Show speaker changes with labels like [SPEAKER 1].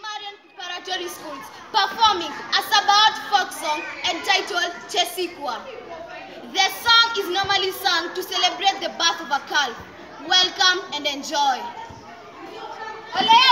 [SPEAKER 1] Marian Preparatory Schools performing a Sabaot folk song entitled Chesikwa. The song is normally sung to celebrate the birth of a calf. Welcome and enjoy. Oleo!